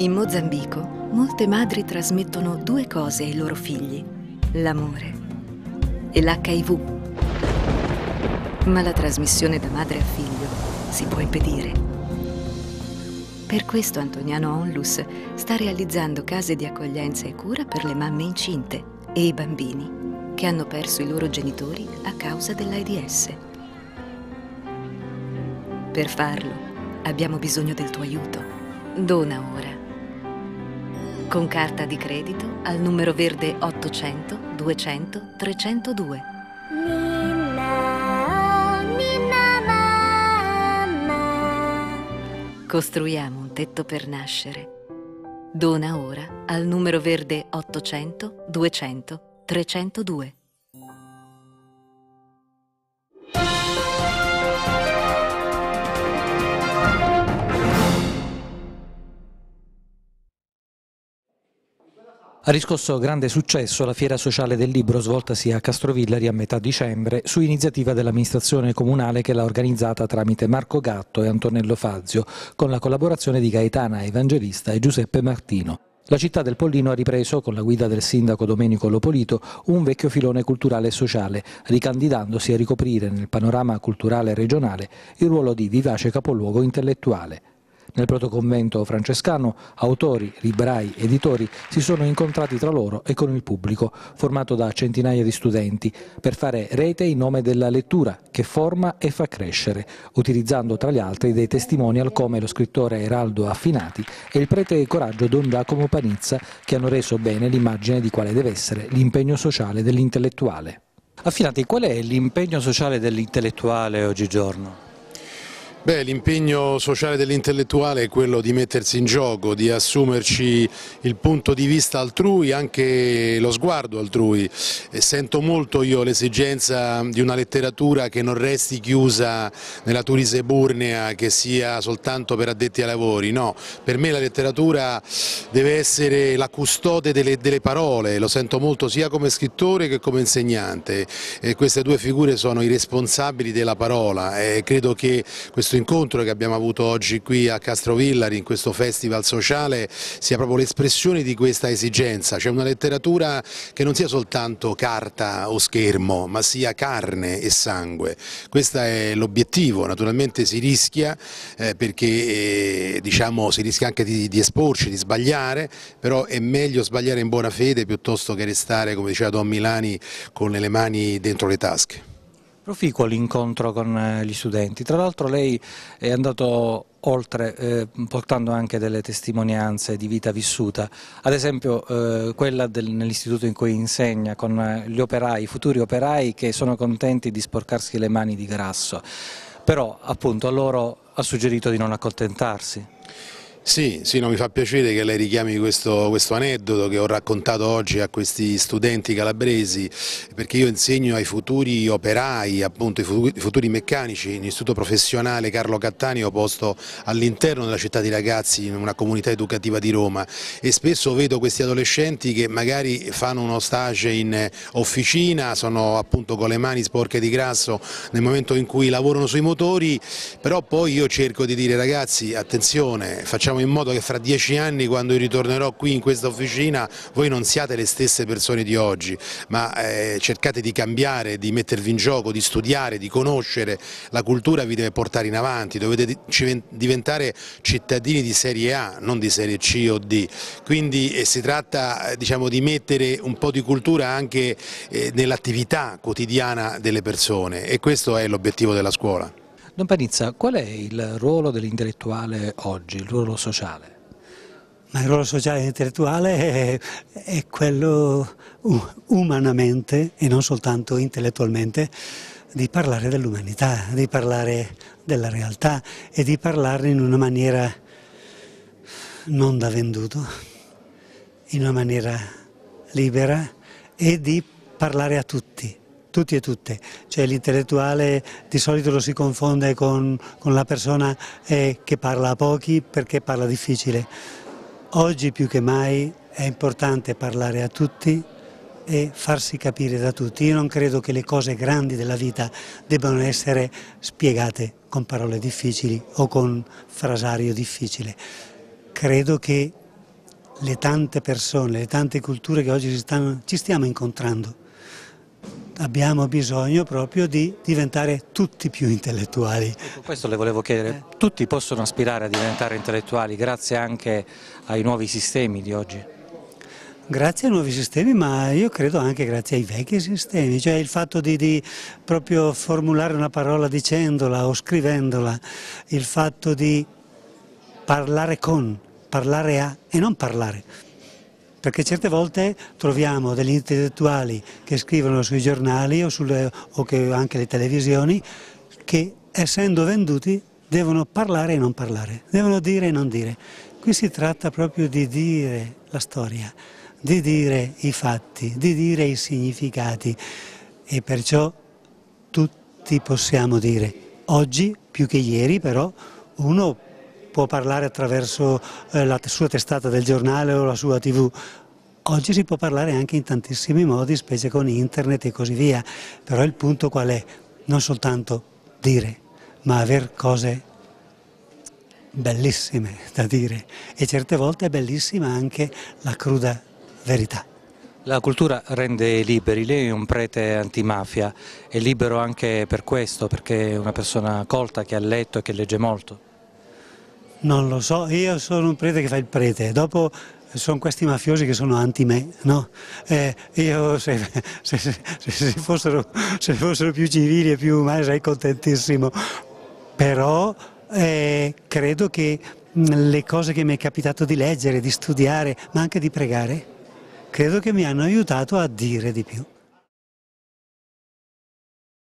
In Mozambico, molte madri trasmettono due cose ai loro figli, l'amore e l'HIV. Ma la trasmissione da madre a figlio si può impedire. Per questo Antoniano Onlus sta realizzando case di accoglienza e cura per le mamme incinte e i bambini che hanno perso i loro genitori a causa dell'AIDS. Per farlo abbiamo bisogno del tuo aiuto. Dona ora con carta di credito al numero verde 800 200 302. Nina, Nina mamma. Costruiamo un tetto per nascere. Dona ora al numero verde 800 200 302. Ha riscosso grande successo la fiera sociale del libro svoltasi a Castrovillari a metà dicembre su iniziativa dell'amministrazione comunale che l'ha organizzata tramite Marco Gatto e Antonello Fazio con la collaborazione di Gaetana Evangelista e Giuseppe Martino. La città del Pollino ha ripreso, con la guida del sindaco Domenico Lopolito, un vecchio filone culturale e sociale, ricandidandosi a ricoprire nel panorama culturale regionale il ruolo di vivace capoluogo intellettuale. Nel protoconvento francescano autori, librai, editori si sono incontrati tra loro e con il pubblico, formato da centinaia di studenti, per fare rete in nome della lettura che forma e fa crescere, utilizzando tra gli altri dei testimonial come lo scrittore Eraldo Affinati e il prete coraggio Don Giacomo Panizza che hanno reso bene l'immagine di quale deve essere l'impegno sociale dell'intellettuale. Affinati, qual è l'impegno sociale dell'intellettuale oggigiorno? Beh, l'impegno sociale dell'intellettuale è quello di mettersi in gioco, di assumerci il punto di vista altrui, anche lo sguardo altrui. E sento molto io l'esigenza di una letteratura che non resti chiusa nella Turise eburnea, che sia soltanto per addetti ai lavori, no. Per me la letteratura deve essere la custode delle, delle parole, lo sento molto sia come scrittore che come insegnante. E queste due figure sono i responsabili della parola e credo che questo questo incontro che abbiamo avuto oggi qui a Castrovillari, in questo festival sociale, sia proprio l'espressione di questa esigenza, cioè una letteratura che non sia soltanto carta o schermo, ma sia carne e sangue. Questo è l'obiettivo, naturalmente si rischia eh, perché eh, diciamo, si rischia anche di, di esporci, di sbagliare, però è meglio sbagliare in buona fede piuttosto che restare, come diceva Don Milani, con le mani dentro le tasche. Proficuo l'incontro con eh, gli studenti, tra l'altro lei è andato oltre eh, portando anche delle testimonianze di vita vissuta, ad esempio eh, quella nell'istituto in cui insegna con eh, gli operai, i futuri operai che sono contenti di sporcarsi le mani di grasso, però appunto a loro ha suggerito di non accontentarsi. Sì, sì, no, mi fa piacere che lei richiami questo, questo, aneddoto che ho raccontato oggi a questi studenti calabresi, perché io insegno ai futuri operai, appunto ai futuri, meccanici, in istituto professionale Carlo Cattaneo posto all'interno della città di ragazzi in una comunità educativa di Roma. E spesso vedo questi adolescenti che magari fanno uno stage in officina, sono appunto con le mani sporche di grasso nel momento in cui lavorano sui motori, però poi io cerco di dire ragazzi attenzione, facciamo facciamo in modo che fra dieci anni quando ritornerò qui in questa officina voi non siate le stesse persone di oggi, ma eh, cercate di cambiare, di mettervi in gioco, di studiare, di conoscere, la cultura vi deve portare in avanti, dovete diventare cittadini di serie A, non di serie C o D, quindi eh, si tratta diciamo, di mettere un po' di cultura anche eh, nell'attività quotidiana delle persone e questo è l'obiettivo della scuola. Don Panizza, qual è il ruolo dell'intellettuale oggi, il ruolo sociale? Ma il ruolo sociale e intellettuale è, è quello umanamente e non soltanto intellettualmente di parlare dell'umanità, di parlare della realtà e di parlarne in una maniera non da venduto, in una maniera libera e di parlare a tutti tutti e tutte, cioè l'intellettuale di solito lo si confonde con, con la persona eh, che parla a pochi perché parla difficile. Oggi più che mai è importante parlare a tutti e farsi capire da tutti. Io non credo che le cose grandi della vita debbano essere spiegate con parole difficili o con frasario difficile. Credo che le tante persone, le tante culture che oggi stanno, ci stiamo incontrando. Abbiamo bisogno proprio di diventare tutti più intellettuali. Ecco, questo le volevo chiedere, tutti possono aspirare a diventare intellettuali grazie anche ai nuovi sistemi di oggi? Grazie ai nuovi sistemi, ma io credo anche grazie ai vecchi sistemi, cioè il fatto di, di, proprio formulare una parola dicendola o scrivendola, il fatto di parlare con, parlare a e non parlare. Perché certe volte troviamo degli intellettuali che scrivono sui giornali o, sulle, o anche le televisioni che essendo venduti devono parlare e non parlare, devono dire e non dire. Qui si tratta proprio di dire la storia di dire i fatti, di dire i significati e perciò tutti possiamo dire, oggi più che ieri però uno può parlare attraverso eh, la sua testata del giornale o la sua tv, Oggi si può parlare anche in tantissimi modi, specie con internet e così via, però il punto qual è? Non soltanto dire, ma avere cose bellissime da dire e certe volte è bellissima anche la cruda verità. La cultura rende liberi, lei è un prete antimafia, è libero anche per questo, perché è una persona colta che ha letto e che legge molto? Non lo so, io sono un prete che fa il prete, dopo sono questi mafiosi che sono anti me, no? Eh, io se, se, se, se, fossero, se fossero più civili e più umani sarei contentissimo, però eh, credo che le cose che mi è capitato di leggere, di studiare, ma anche di pregare, credo che mi hanno aiutato a dire di più.